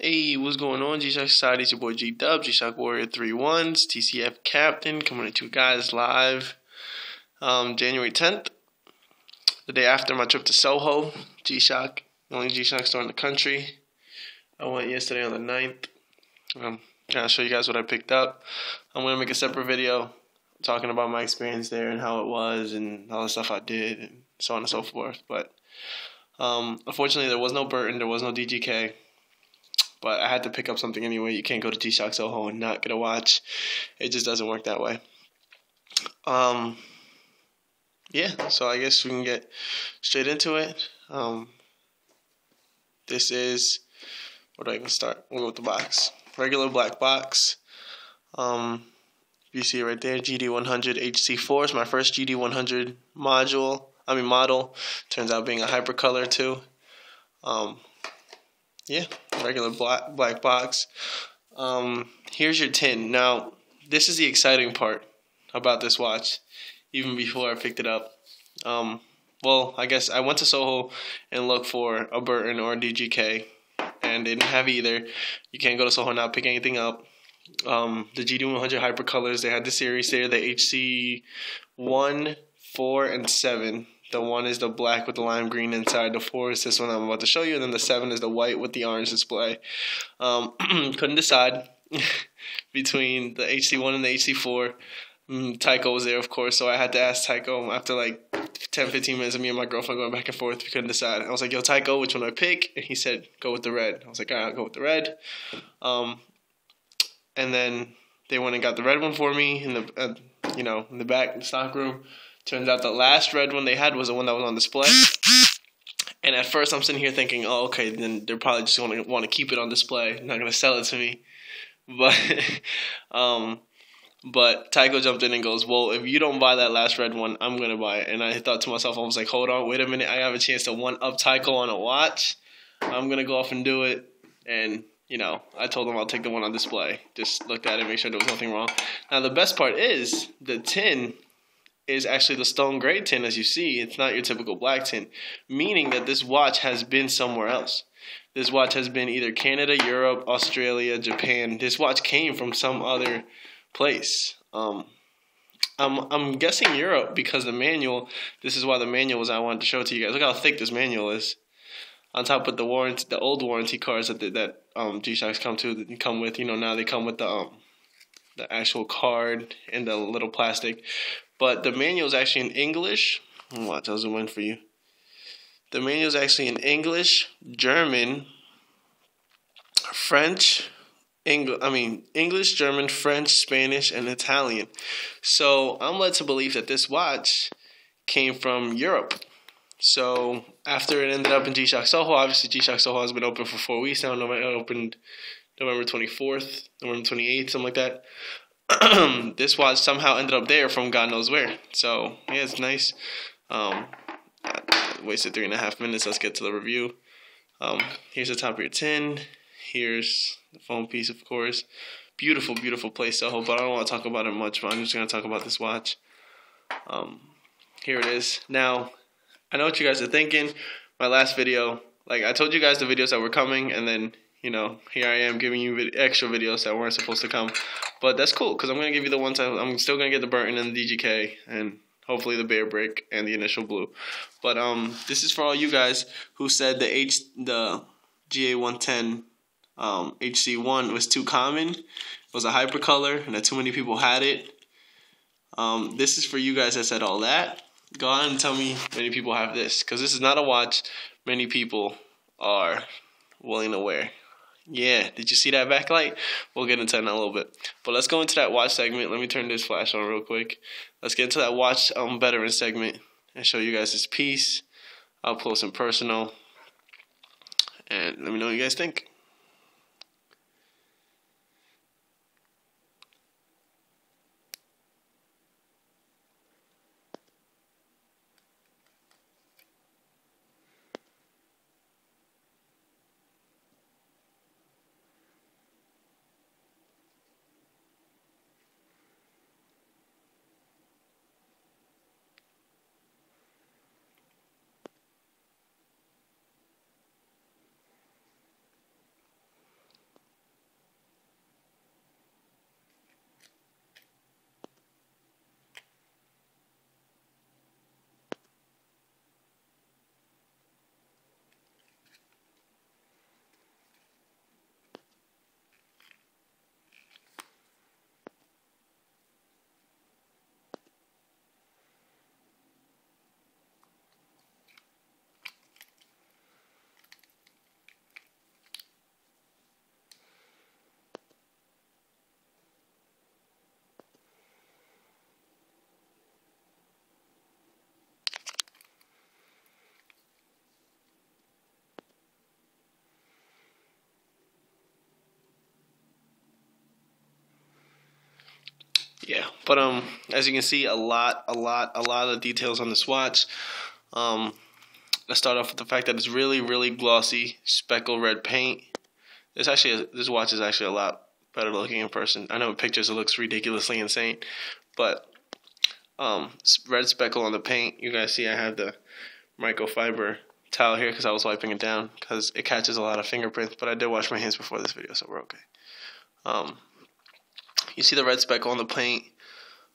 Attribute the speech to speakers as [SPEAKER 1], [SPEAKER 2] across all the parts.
[SPEAKER 1] Hey, what's going on? G Shock Society, it's your boy G Dub, G Shock Warrior 3 1s, TCF Captain, coming at you guys live um, January 10th, the day after my trip to Soho. G Shock, the only G Shock store in the country. I went yesterday on the 9th. I'm trying to show you guys what I picked up. I'm going to make a separate video talking about my experience there and how it was and all the stuff I did and so on and so forth. But um, unfortunately, there was no Burton, there was no DGK. But I had to pick up something anyway. You can't go to G Shock Soho and not get a watch. It just doesn't work that way. Um, yeah, so I guess we can get straight into it. Um, this is where do I even start? We'll go with the box. Regular black box. Um, you see right there, GD100 HC4 is my first GD100 module. I mean model. Turns out being a hypercolor too. Um, yeah, regular black black box. Um, here's your tin. Now, this is the exciting part about this watch. Even before I picked it up, um, well, I guess I went to Soho and looked for a Burton or a DGK, and didn't have either. You can't go to Soho now pick anything up. Um, the GD100 Hypercolors, they had the series there, the HC one, four, and seven. The one is the black with the lime green inside. The four is this one I'm about to show you, and then the seven is the white with the orange display. Um, couldn't decide between the HC1 and the HC4. Mm, Tycho was there, of course, so I had to ask Tycho after like 10, 15 minutes of me and my girlfriend going back and forth. We couldn't decide. I was like, yo, Tycho, which one do I pick? And he said, go with the red. I was like, all right, I'll go with the red. Um, and then they went and got the red one for me in the, uh, you know, in the back, the stock room. Turns out the last red one they had was the one that was on display. And at first, I'm sitting here thinking, oh, okay, then they're probably just going to want to keep it on display, not going to sell it to me. But, um, but Tycho jumped in and goes, well, if you don't buy that last red one, I'm going to buy it. And I thought to myself, I was like, hold on, wait a minute, I have a chance to one up Tycho on a watch. I'm going to go off and do it. And you know, I told him I'll take the one on display. Just looked at it, make sure there was nothing wrong. Now the best part is the tin is actually the stone gray tin as you see. It's not your typical black tin, meaning that this watch has been somewhere else. This watch has been either Canada, Europe, Australia, Japan. This watch came from some other place. Um, I'm I'm guessing Europe because the manual. This is why the manual was I wanted to show to you guys. Look how thick this manual is. On top of the warranty, the old warranty cards that the, that um, G Shocks come to come with. You know now they come with the um, the actual card and the little plastic. But the manual is actually in English. Watch, I'll zoom in for you. The manual is actually in English, German, French, English. I mean English, German, French, Spanish, and Italian. So I'm led to believe that this watch came from Europe. So after it ended up in G Shock Soho, obviously G Shock Soho has been open for four weeks now. It opened November 24th, November 28th, something like that. this watch somehow ended up there from God knows where. So yeah, it's nice. Um, wasted three and a half minutes. Let's get to the review. Um, here's the top of your tin. Here's the phone piece, of course. Beautiful, beautiful place, Soho. But I don't want to talk about it much. But I'm just gonna talk about this watch. Um, here it is. Now, I know what you guys are thinking. My last video, like I told you guys the videos that were coming, and then you know, here I am giving you extra videos that weren't supposed to come. But that's cool because I'm going to give you the ones I, I'm still going to get the Burton and the DGK and hopefully the Bear Brick and the initial blue. But um, this is for all you guys who said the H the GA110 um, HC1 was too common. It was a hypercolor and that too many people had it. Um, this is for you guys that said all that. Go on and tell me many people have this because this is not a watch many people are willing to wear. Yeah, did you see that backlight? We'll get into that in a little bit. But let's go into that watch segment. Let me turn this flash on real quick. Let's get into that watch um, veteran segment and show you guys this piece up close and personal. And let me know what you guys think. Yeah, but um, as you can see, a lot, a lot, a lot of details on this watch. Um, let's start off with the fact that it's really, really glossy, speckle red paint. This actually, this watch is actually a lot better looking in person. I know in pictures it looks ridiculously insane, but um, red speckle on the paint. You guys see I have the microfiber towel here because I was wiping it down because it catches a lot of fingerprints. But I did wash my hands before this video, so we're okay. Um, you see the red speckle on the paint.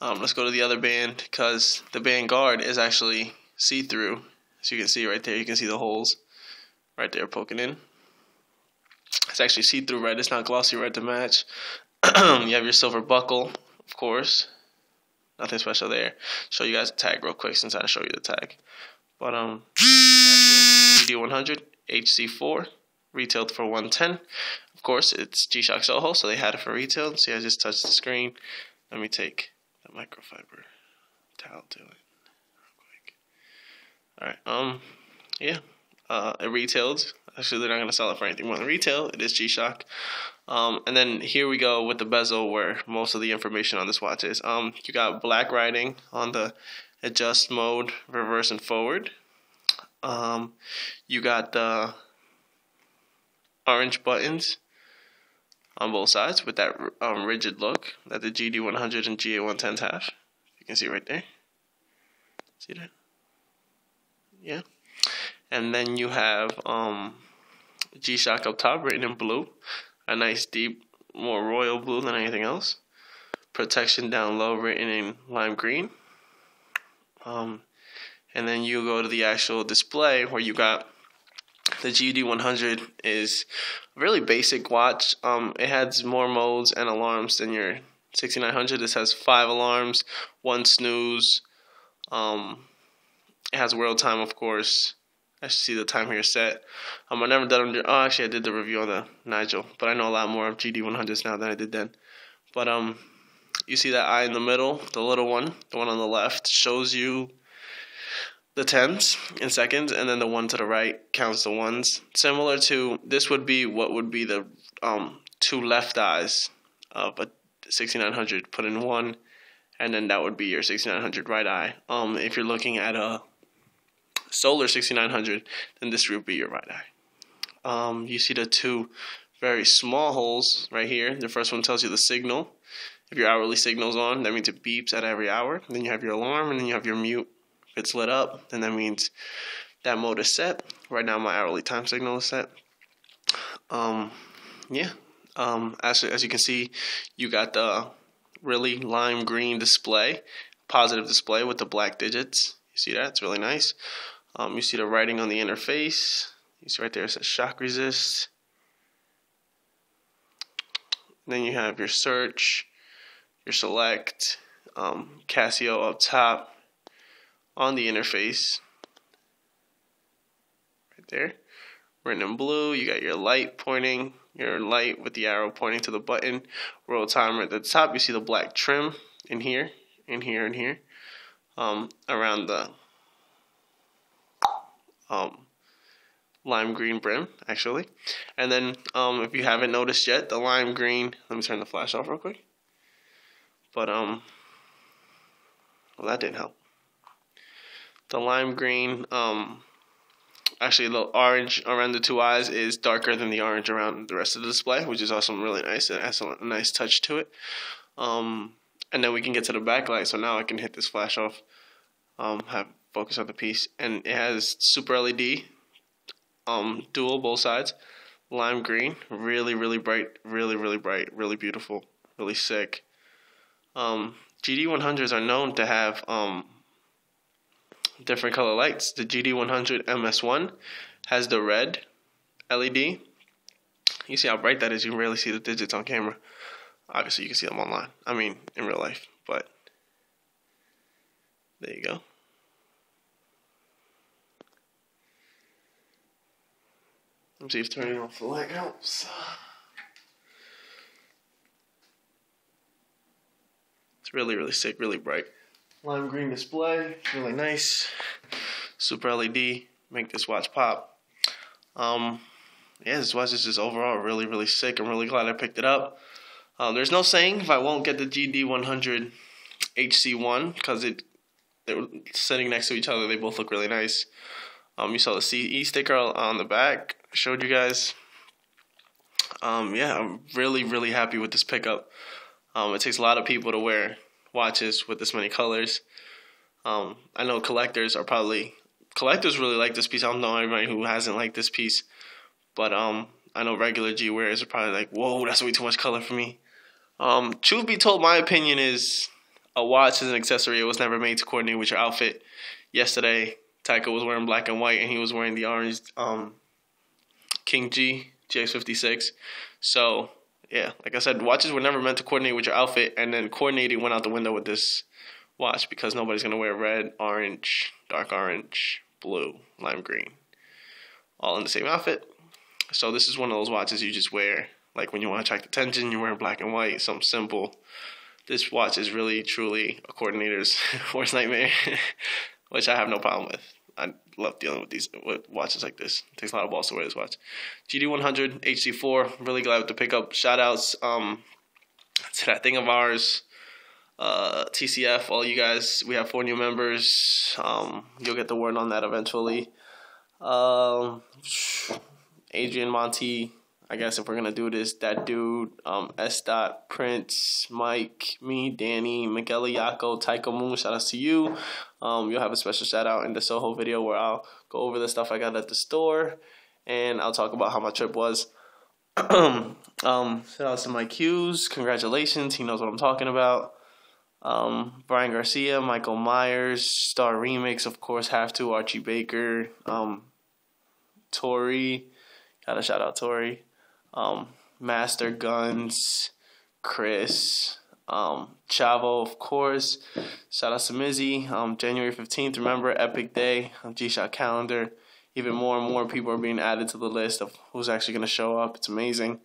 [SPEAKER 1] Um, let's go to the other band because the band guard is actually see-through. As you can see right there, you can see the holes right there poking in. It's actually see-through red. It's not glossy red to match. you have your silver buckle, of course. Nothing special there. Show you guys the tag real quick since I show you the tag. But um, GD100 HC4 retailed for 110. Course, it's G-Shock Soho, so they had it for retail. See, I just touched the screen. Let me take the microfiber towel to it real quick. All right. Um, yeah. Uh, it retailed. Actually, they're not going to sell it for anything more than retail. It is G-Shock. Um, and then here we go with the bezel where most of the information on this watch is. Um, you got black writing on the adjust mode, reverse and forward. Um, you got the orange buttons on both sides with that um, rigid look that the GD100 and GA110s have. You can see right there. See that? Yeah. And then you have um, G-Shock up top written in blue. A nice deep, more royal blue than anything else. Protection down low written in lime green. Um, and then you go to the actual display where you got the GD100 is a really basic watch. Um, it has more modes and alarms than your 6900. This has five alarms, one snooze. Um, it has world time, of course. I should see the time here set. Um, I never done. Oh, actually, I did the review on the Nigel, but I know a lot more of GD100s now than I did then. But um, you see that eye in the middle, the little one, the one on the left, shows you the tens in seconds, and then the one to the right counts the ones. Similar to this would be what would be the um, two left eyes of a 6900 put in one, and then that would be your 6900 right eye. Um, if you're looking at a solar 6900, then this would be your right eye. Um, you see the two very small holes right here. The first one tells you the signal. If your hourly signal's on, that means it beeps at every hour. Then you have your alarm, and then you have your mute it's lit up, then that means that mode is set. Right now, my hourly time signal is set. Um, yeah. Um, as as you can see, you got the really lime green display, positive display with the black digits. You see that? It's really nice. Um, you see the writing on the interface. You see right there it says shock resist. Then you have your search, your select, um, Casio up top, on the interface. Right there. Written in blue, you got your light pointing, your light with the arrow pointing to the button. World timer at the top, you see the black trim in here, in here, and here. Um, around the um, lime green brim, actually. And then, um, if you haven't noticed yet, the lime green, let me turn the flash off real quick. But, um, well, that didn't help. The lime green, um, actually the orange around the two eyes is darker than the orange around the rest of the display, which is also really nice. It has a nice touch to it. Um, and then we can get to the backlight. So now I can hit this flash off, um, have focus on the piece, and it has super LED, um, dual both sides, lime green, really really bright, really really bright, really beautiful, really sick. Um, GD100s are known to have um, different color lights. The GD100 MS1 has the red LED. You see how bright that is. You can rarely see the digits on camera. Obviously, you can see them online. I mean, in real life. But there you go. Let's see if turning off the light helps. It's really, really sick, really bright lime green display, really nice. Super LED, make this watch pop. Um, yeah, this watch is just overall really, really sick. I'm really glad I picked it up. Um, there's no saying if I won't get the GD100 HC1 because it they're sitting next to each other. They both look really nice. Um, you saw the CE sticker on the back. I showed you guys. Um, yeah, I'm really really happy with this pickup. Um, it takes a lot of people to wear watches with this many colors. Um, I know collectors are probably collectors really like this piece. I don't know anybody who hasn't liked this piece, but um, I know regular G wearers are probably like, "Whoa, that's way too much color for me." Um, truth be told, my opinion is a watch is an accessory. It was never made to coordinate with your outfit. Yesterday, Tycho was wearing black and white, and he was wearing the orange um, King G GX56. So yeah, like I said, watches were never meant to coordinate with your outfit, and then coordinating went out the window with this watch because nobody's gonna wear red, orange, dark orange, blue, lime green, all in the same outfit. So this is one of those watches you just wear like when you want to attract attention, you're wearing black and white, something simple. This watch is really truly a coordinator's worst nightmare, which I have no problem with. I love dealing with these with watches like this. It takes a lot of balls to wear this watch. GD100 HC4, really glad with the pickup. Shout outs um, to that thing of ours, uh, TCF, all you guys. We have four new members. Um, you'll get the word on that eventually. Um, Adrian Monty, I guess if we're gonna do this, that dude, um, S. Dot, Prince, Mike, me, Danny, Miguel Yako, Tycho Moon, shout out to you. Um, you'll have a special shout out in the Soho video where I'll go over the stuff I got at the store, and I'll talk about how my trip was. um, shout out to Mike Hughes, congratulations, he knows what I'm talking about. Um, Brian Garcia, Michael Myers, Star Remix, of course, have to Archie Baker, um, Tori, gotta shout out Tori um, Master Guns, Chris, um, Chavo, of course. Shout out to Mizzy. Um, January 15th, remember, Epic Day, G Shock calendar. Even more and more people are being added to the list of who's actually going to show up. It's amazing.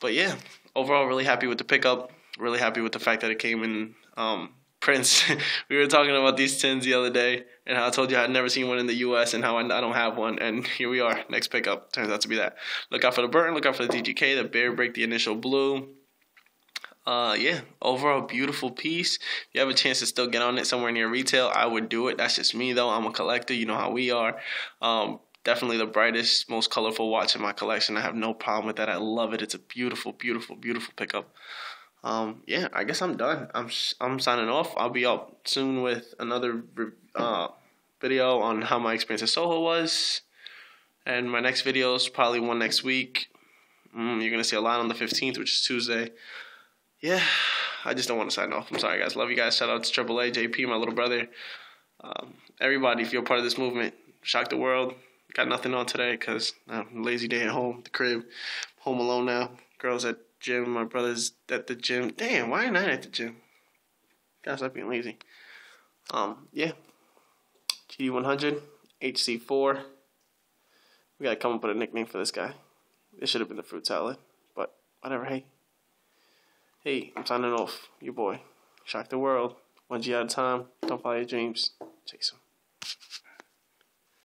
[SPEAKER 1] But yeah, overall, really happy with the pickup. Really happy with the fact that it came in um, Prince. we were talking about these tins the other day and how I told you I'd never seen one in the U.S. and how I, I don't have one. And here we are. Next pickup turns out to be that. Look out for the Burton. Look out for the DGK. The Bear Brick, the initial blue. Uh, yeah, overall beautiful piece. If you have a chance to still get on it somewhere near retail, I would do it. That's just me though. I'm a collector. You know how we are. Um, definitely the brightest, most colorful watch in my collection. I have no problem with that. I love it. It's a beautiful, beautiful, beautiful pickup um, yeah, I guess I'm done. I'm I'm signing off. I'll be up soon with another uh, video on how my experience at Soho was, and my next video is probably one next week. Mm, you're gonna see a lot on the 15th, which is Tuesday. Yeah, I just don't want to sign off. I'm sorry, guys. Love you guys. Shout out to Triple A, JP, my little brother. Um, everybody, if you're part of this movement, shock the world. Got nothing on today because uh, lazy day at home, the crib, home alone now. Girls at gym. My brother's at the gym. Damn, why ain't I at the gym? Gotta stop being lazy. Um, yeah. GD100, HC4. We gotta come up with a nickname for this guy. It should have been the fruit salad, but whatever. Hey, hey, I'm signing off. Your boy, shock the world. One G at a time. Don't follow your dreams. Chase them.